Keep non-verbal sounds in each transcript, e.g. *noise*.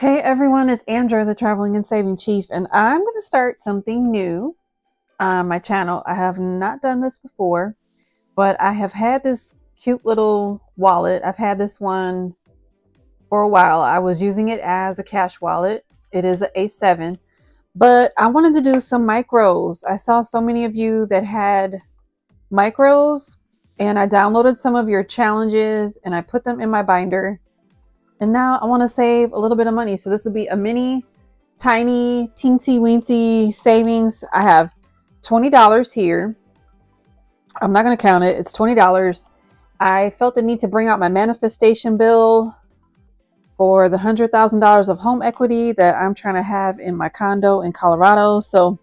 Hey everyone, it's Andra, the Traveling and Saving Chief, and I'm going to start something new on my channel. I have not done this before, but I have had this cute little wallet. I've had this one for a while. I was using it as a cash wallet. It is an A7, but I wanted to do some micros. I saw so many of you that had micros, and I downloaded some of your challenges and I put them in my binder and now I want to save a little bit of money. So this would be a mini, tiny, teensy weensy savings. I have $20 here. I'm not going to count it. It's $20. I felt the need to bring out my manifestation bill for the $100,000 of home equity that I'm trying to have in my condo in Colorado. So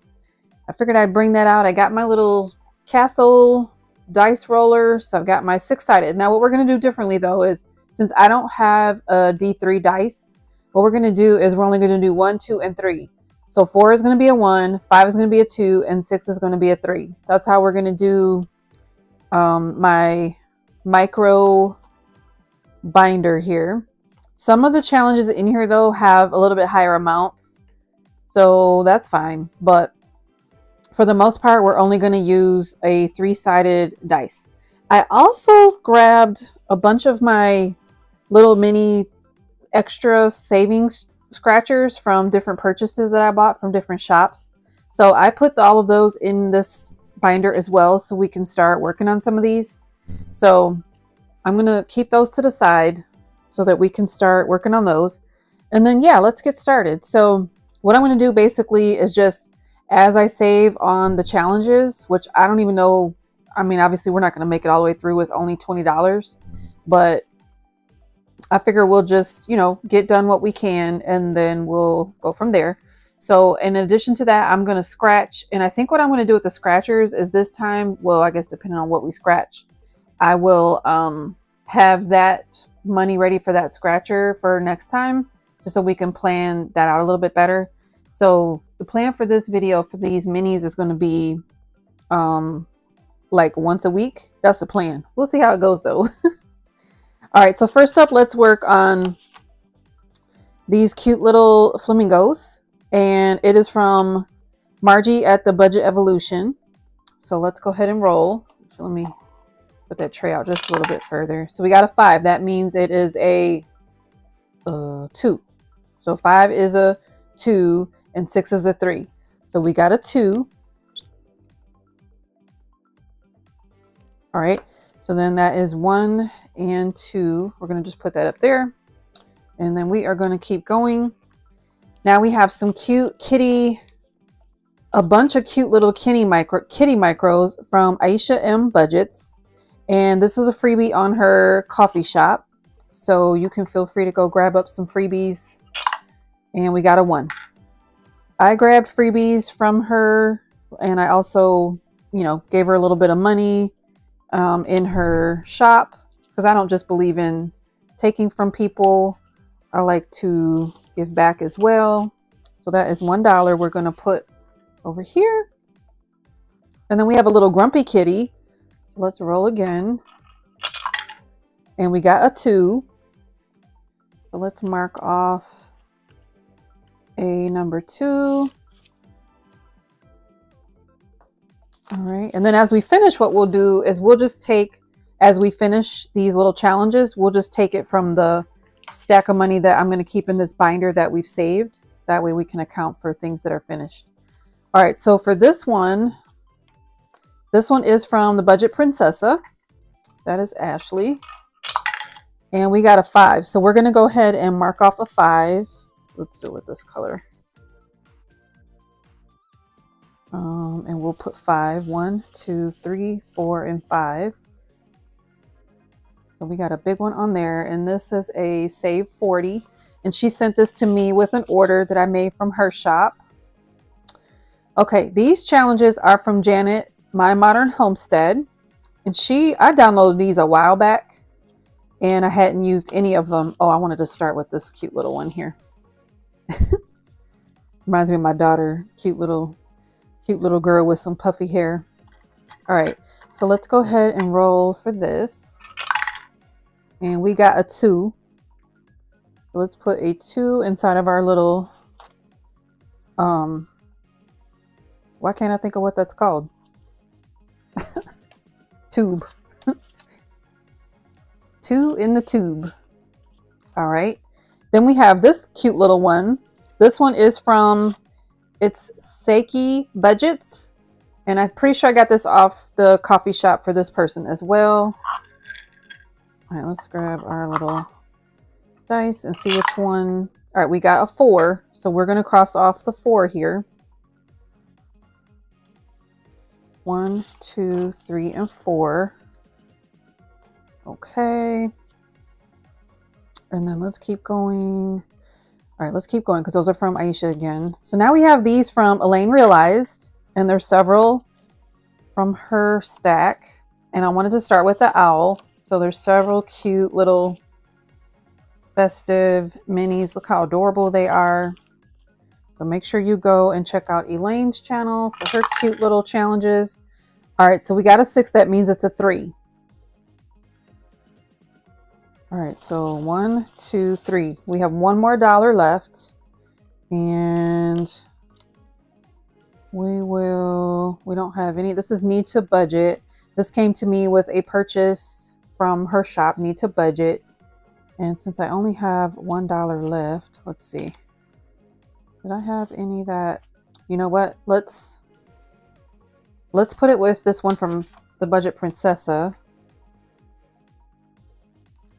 I figured I'd bring that out. I got my little castle dice roller. So I've got my six sided. Now what we're going to do differently though is since I don't have a D3 dice, what we're going to do is we're only going to do one, two, and three. So four is going to be a one, five is going to be a two, and six is going to be a three. That's how we're going to do um, my micro binder here. Some of the challenges in here though have a little bit higher amounts. So that's fine. But for the most part, we're only going to use a three-sided dice. I also grabbed a bunch of my little mini extra savings scratchers from different purchases that I bought from different shops. So I put all of those in this binder as well so we can start working on some of these. So I'm going to keep those to the side so that we can start working on those. And then, yeah, let's get started. So what I'm going to do basically is just as I save on the challenges, which I don't even know. I mean, obviously we're not going to make it all the way through with only $20, but I figure we'll just, you know, get done what we can and then we'll go from there. So in addition to that, I'm going to scratch. And I think what I'm going to do with the scratchers is this time, well, I guess depending on what we scratch, I will um, have that money ready for that scratcher for next time, just so we can plan that out a little bit better. So the plan for this video for these minis is going to be um, like once a week. That's the plan. We'll see how it goes though. *laughs* All right, so first up, let's work on these cute little flamingos. And it is from Margie at the Budget Evolution. So let's go ahead and roll. Let me put that tray out just a little bit further. So we got a five. That means it is a uh, two. So five is a two and six is a three. So we got a two. All right. So then that is one and two. We're going to just put that up there. And then we are going to keep going. Now we have some cute kitty, a bunch of cute little kitty micro kitty micros from Aisha M Budgets. And this is a freebie on her Ko-fi shop. So you can feel free to go grab up some freebies. And we got a one. I grabbed freebies from her and I also, you know, gave her a little bit of money um, in her shop because I don't just believe in taking from people. I like to give back as well. So that is $1 we're going to put over here. And then we have a little grumpy kitty. So let's roll again. And we got a two. So let's mark off a number two. All right. And then as we finish, what we'll do is we'll just take as we finish these little challenges, we'll just take it from the stack of money that I'm going to keep in this binder that we've saved. That way we can account for things that are finished. All right, so for this one, this one is from the Budget Princessa. That is Ashley. And we got a five. So we're going to go ahead and mark off a five. Let's do it with this color. Um, and we'll put five. One, two, three, four, and five. So we got a big one on there. And this is a Save 40. And she sent this to me with an order that I made from her shop. Okay, these challenges are from Janet, My Modern Homestead. And she, I downloaded these a while back. And I hadn't used any of them. Oh, I wanted to start with this cute little one here. *laughs* Reminds me of my daughter. Cute little, cute little girl with some puffy hair. All right, so let's go ahead and roll for this and we got a two. Let's put a two inside of our little, um, why can't I think of what that's called? *laughs* tube. *laughs* two in the tube. All right. Then we have this cute little one. This one is from, it's Seiki Budgets. And I'm pretty sure I got this off the Ko-fi shop for this person as well. All right, let's grab our little dice and see which one. All right, we got a four. So we're going to cross off the four here. One, two, three, and four. Okay. And then let's keep going. All right, let's keep going because those are from Aisha again. So now we have these from Elaine Realized, and there's several from her stack. And I wanted to start with the owl. So there's several cute little festive minis. Look how adorable they are. So make sure you go and check out Elaine's channel for her cute little challenges. All right, so we got a six. That means it's a three. All right, so one, two, three. We have one more dollar left. And we will, we don't have any. This is need to budget. This came to me with a purchase from her shop, need to budget. And since I only have one dollar left, let's see. Did I have any that, you know what? Let's, let's put it with this one from the Budget Princessa.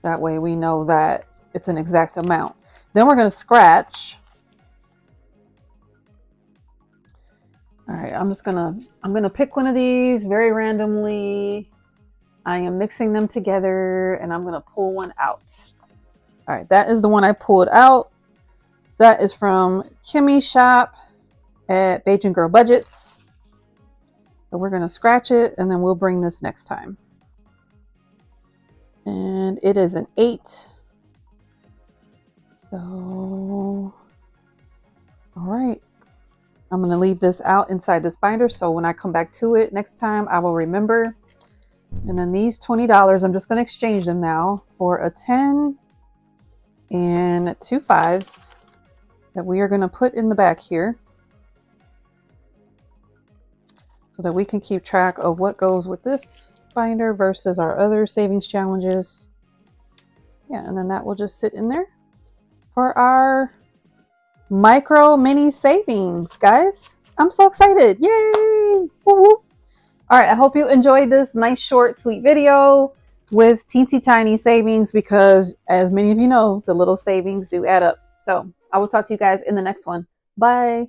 That way we know that it's an exact amount. Then we're going to scratch. All right, I'm just going to, I'm going to pick one of these very randomly. I am mixing them together and I'm going to pull one out. All right, that is the one I pulled out. That is from Kimmy Shop at Bajan Girl Budgets. So we're going to scratch it and then we'll bring this next time and it is an eight. So, all right. I'm going to leave this out inside this binder. So when I come back to it next time, I will remember. And then these $20, I'm just going to exchange them now for a 10 and two fives that we are going to put in the back here so that we can keep track of what goes with this Finder versus our other savings challenges. Yeah, and then that will just sit in there for our micro mini savings, guys. I'm so excited. Yay! All right, I hope you enjoyed this nice, short, sweet video with teensy tiny savings because as many of you know, the little savings do add up. So I will talk to you guys in the next one. Bye.